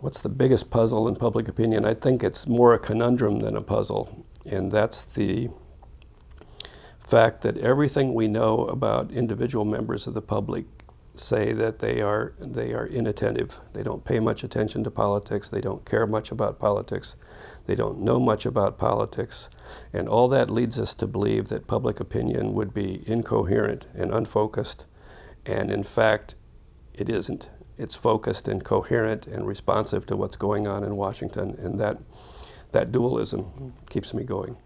what's the biggest puzzle in public opinion? I think it's more a conundrum than a puzzle, and that's the fact that everything we know about individual members of the public say that they are they are inattentive. They don't pay much attention to politics. They don't care much about politics. They don't know much about politics. And all that leads us to believe that public opinion would be incoherent and unfocused. And in fact, it isn't. It's focused and coherent and responsive to what's going on in Washington. And that, that dualism keeps me going.